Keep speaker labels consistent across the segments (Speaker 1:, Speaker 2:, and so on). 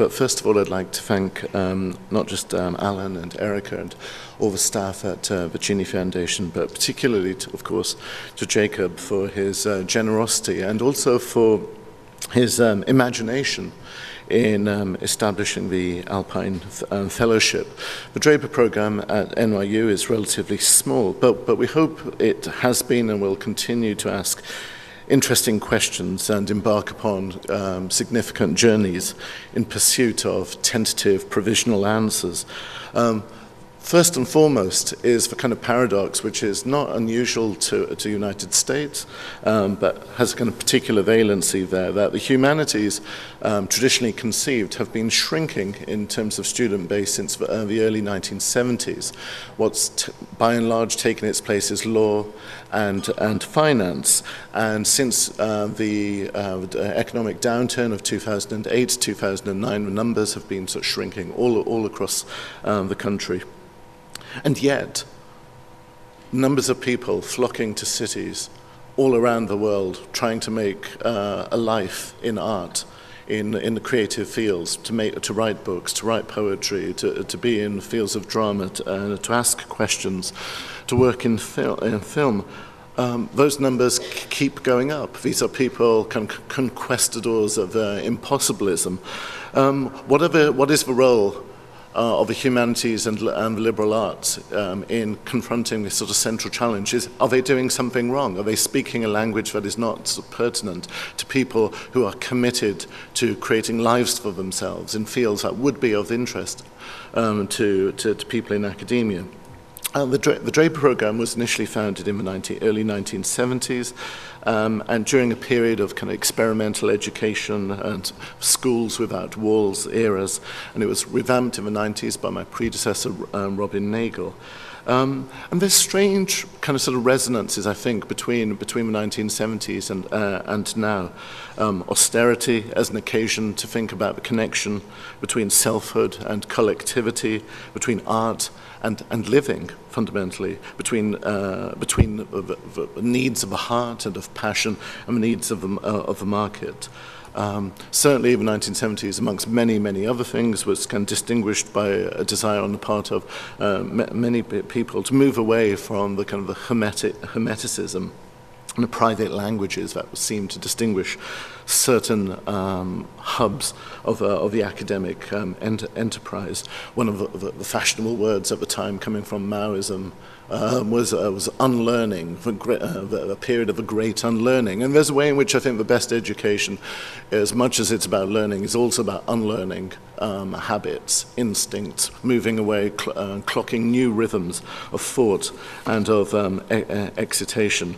Speaker 1: But first of all, I'd like to thank um, not just um, Alan and Erica and all the staff at uh, the Cini Foundation, but particularly, to, of course, to Jacob for his uh, generosity and also for his um, imagination in um, establishing the Alpine um, Fellowship. The Draper program at NYU is relatively small, but, but we hope it has been and will continue to ask interesting questions and embark upon um, significant journeys in pursuit of tentative provisional answers. Um, First and foremost is the kind of paradox which is not unusual to the United States, um, but has a kind of particular valency there, that the humanities um, traditionally conceived have been shrinking in terms of student base since the, uh, the early 1970s. What's by and large taken its place is law and, and finance. And since uh, the, uh, economic downturn of 2008, 2009, the numbers have been sort of shrinking all, all across um, the country. And yet, numbers of people flocking to cities all around the world trying to make uh, a life in art, in, in the creative fields, to, make, to write books, to write poetry, to, to be in fields of drama, to, uh, to ask questions, to work in, fil in film. Um, those numbers keep going up. These are people, con conquistadors of uh, impossibilism. Um, whatever, what is the role uh, of the humanities and, and the liberal arts um, in confronting this sort of central challenge is are they doing something wrong? Are they speaking a language that is not sort of pertinent to people who are committed to creating lives for themselves in fields that would be of interest um, to, to, to people in academia? Uh, the, Dra the Draper program was initially founded in the 19, early 1970s, um, and during a period of kind of experimental education and schools without walls eras, and it was revamped in the 90s by my predecessor, um, Robin Nagle. Um, and there's strange kind of sort of resonances, I think, between, between the 1970s and, uh, and now. Um, austerity as an occasion to think about the connection between selfhood and collectivity, between art and, and living, fundamentally, between, uh, between the, the, needs of the heart and of passion and the needs of the, uh, of the market. Um, certainly in the 1970s, amongst many, many other things, was kind of distinguished by a desire on the part of uh, many people to move away from the kind of the hermetic, hermeticism the private languages that seem to distinguish certain um, hubs of, uh, of the academic um, ent enterprise. One of the, the, fashionable words at the time coming from Maoism uh, was, uh, was unlearning, uh, a period of a great unlearning. And there's a way in which I think the best education, as much as it's about learning, is also about unlearning um, habits, instincts, moving away, cl uh, clocking new rhythms of thought and of um, excitation.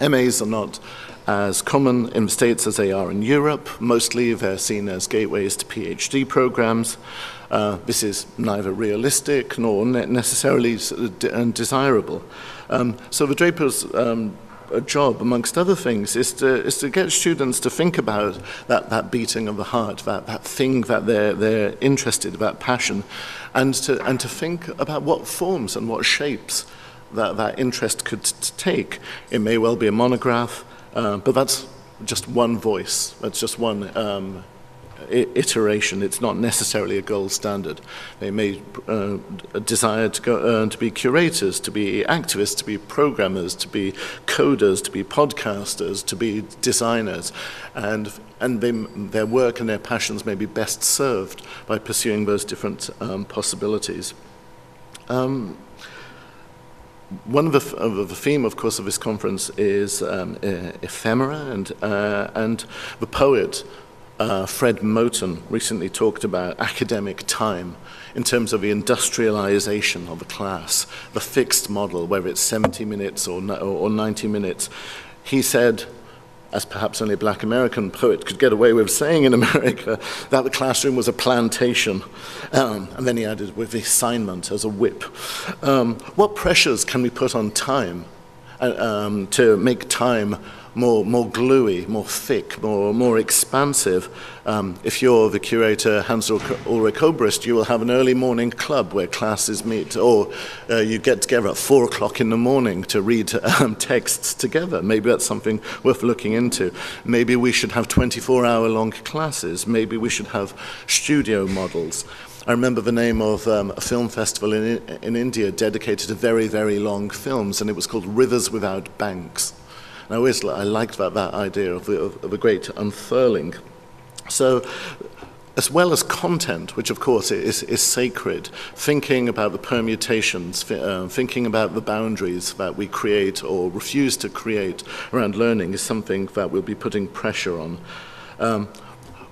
Speaker 1: MAs are not as common in the States as they are in Europe. Mostly they're seen as gateways to PhD programs. Uh, this is neither realistic nor necessarily desirable. Um, so the Draper's um, job, amongst other things, is to, is to get students to think about that, that beating of the heart, that, that thing that they're, they're interested, that passion, and to, and to think about what forms and what shapes that, that interest could take. It may well be a monograph, uh, but that's just one voice. That's just one um, iteration. It's not necessarily a gold standard. They may uh, desire to, go, uh, to be curators, to be activists, to be programmers, to be coders, to be podcasters, to be designers. And, and they, their work and their passions may be best served by pursuing those different um, possibilities. Um, one of the, of the theme, of course, of this conference is um, ephemera, and, uh, and the poet uh, Fred Moten recently talked about academic time in terms of the industrialization of a class, the fixed model, whether it's 70 minutes or, or 90 minutes. He said, as perhaps only a black American poet could get away with saying in America, that the classroom was a plantation. Um, and then he added, with assignment as a whip. Um, what pressures can we put on time um, to make time more, more gluey, more thick, more, more expansive. Um, if you're the curator, Hans Ulrich Obrist, you will have an early morning club where classes meet, or uh, you get together at four o'clock in the morning to read um, texts together. Maybe that's something worth looking into. Maybe we should have 24 hour long classes. Maybe we should have studio models. I remember the name of um, a film festival in, in India dedicated to very, very long films, and it was called Rivers Without Banks. And I always I liked that, that idea of, the, of, of a great unfurling. So, as well as content, which of course is, is sacred, thinking about the permutations, uh, thinking about the boundaries that we create or refuse to create around learning is something that we'll be putting pressure on. Um,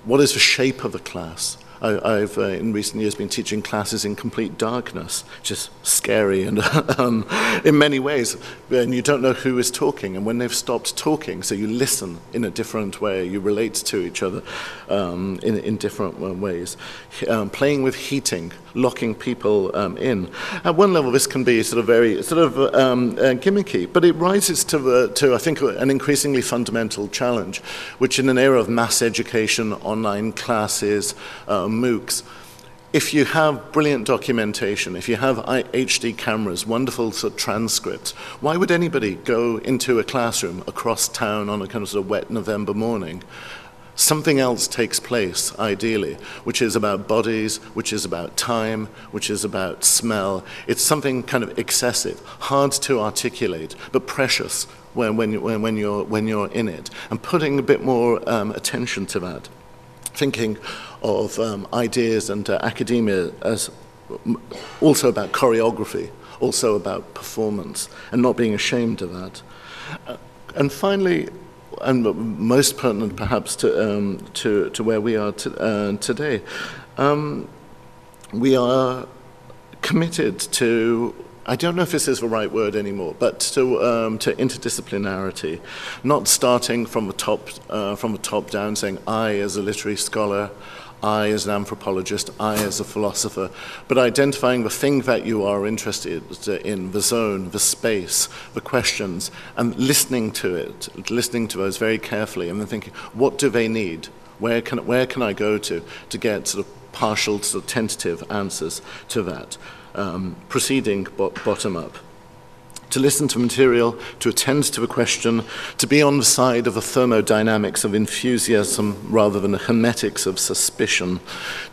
Speaker 1: what is the shape of the class? I, have uh, in recent years been teaching classes in complete darkness, which is scary and um, in many ways. And you don't know who is talking, and when they've stopped talking, so you listen in a different way, you relate to each other um, in, in different uh, ways. Um, playing with heating, locking people um, in. At one level, this can be sort of very sort of um, uh, gimmicky, but it rises to, uh, to I think, an increasingly fundamental challenge, which in an era of mass education, online classes, um, MOOCs, if you have brilliant documentation, if you have HD cameras, wonderful sort of transcripts, why would anybody go into a classroom across town on a kind of, sort of wet November morning? Something else takes place, ideally, which is about bodies, which is about time, which is about smell. It's something kind of excessive, hard to articulate, but precious when, when, when, you're, when you're in it. And putting a bit more um, attention to that. Thinking of um, ideas and uh, academia as also about choreography, also about performance, and not being ashamed of that. Uh, and finally, and most pertinent perhaps to, um, to, to where we are to, uh, today, um, we are committed to I don't know if this is the right word anymore, but to, um, to interdisciplinarity, not starting from the top, uh, from the top down, saying I as a literary scholar, I as an anthropologist, I as a philosopher, but identifying the thing that you are interested in, the zone, the space, the questions, and listening to it, listening to those very carefully, and then thinking, what do they need? Where can, where can I go to to get sort of partial, sort of tentative answers to that? Um, proceeding bo bottom up to listen to material, to attend to a question, to be on the side of the thermodynamics of enthusiasm rather than the hermetics of suspicion,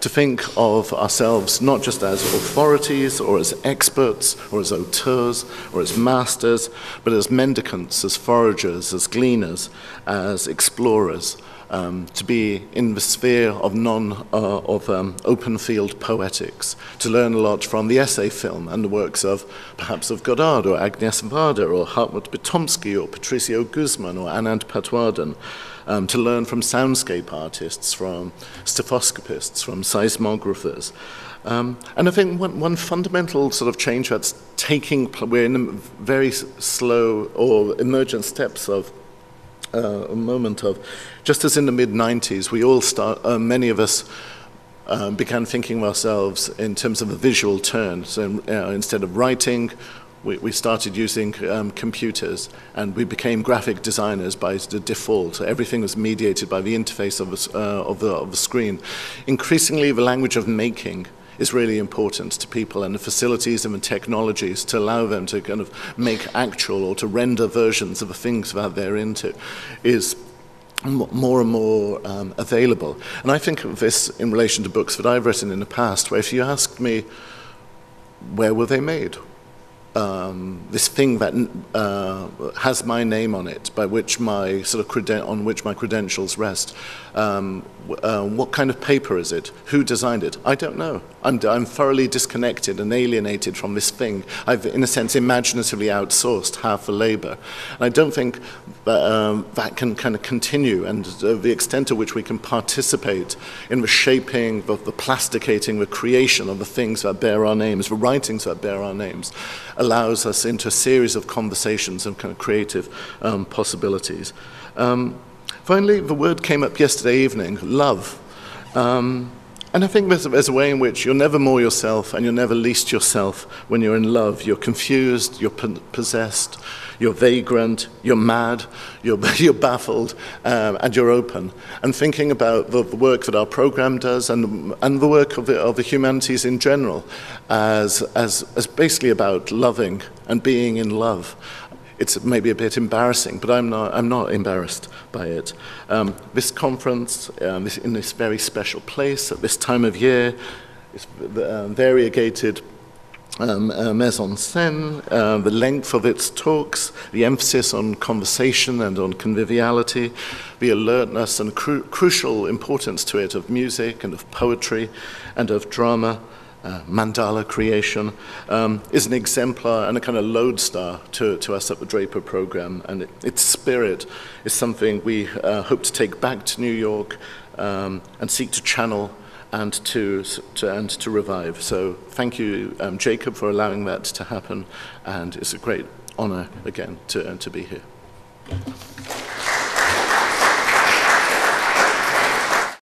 Speaker 1: to think of ourselves not just as authorities or as experts or as auteurs or as masters, but as mendicants, as foragers, as gleaners, as explorers um, to be in the sphere of non uh, of um, open field poetics, to learn a lot from the essay film and the works of perhaps of Godard or Agnes Varda or Hartmut Bitomsky or Patricio Guzman or Anand Patwardhan. Um, to learn from soundscape artists, from stereoscopists, from seismographers. Um, and I think one, one, fundamental sort of change that's taking, we're in very slow or emergent steps of uh, a moment of, just as in the mid 90s, we all start, uh, many of us uh, began thinking of ourselves in terms of a visual turn. So uh, instead of writing, we, we started using um, computers and we became graphic designers by the default. Everything was mediated by the interface of, a, uh, of, the, of the screen. Increasingly, the language of making is really important to people and the facilities and the technologies to allow them to kind of make actual or to render versions of the things that they're into is more and more um, available. And I think of this in relation to books that I've written in the past, where if you asked me, where were they made? Um, this thing that uh, has my name on it, by which my sort of on which my credentials rest. Um, uh, what kind of paper is it? Who designed it? I don't know. I'm, I'm thoroughly disconnected and alienated from this thing. I've, in a sense, imaginatively outsourced half the labor. And I don't think that, um, that can kind of continue. And uh, the extent to which we can participate in the shaping, the, the plasticating, the creation of the things that bear our names, the writings that bear our names, allows us into a series of conversations and kind of creative um, possibilities. Um, Finally, the word came up yesterday evening love. Um, And I think there's, there's a way in which you're never more yourself and you're never least yourself when you're in love. You're confused, you're possessed, you're vagrant, you're mad, you're, you're baffled, um, and you're open. And thinking about the, the, work that our program does and, and the work of the, of the humanities in general as, as, as basically about loving and being in love it's maybe a bit embarrassing, but I'm not, I'm not embarrassed by it. Um, this conference, um, this, in this very special place at this time of year, is uh, variegated um, uh, scène, uh, the length of its talks, the emphasis on conversation and on conviviality, the alertness and cru crucial importance to it of music and of poetry and of drama uh, mandala creation, um, is an exemplar and a kind of lodestar to, to us at the Draper program. And it, its spirit is something we uh, hope to take back to New York um, and seek to channel and to, to, and to revive. So thank you, um, Jacob, for allowing that to happen. And it's a great honor again to, uh, to be here.